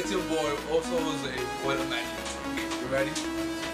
it's your boy, also Jose, What a magic. You ready?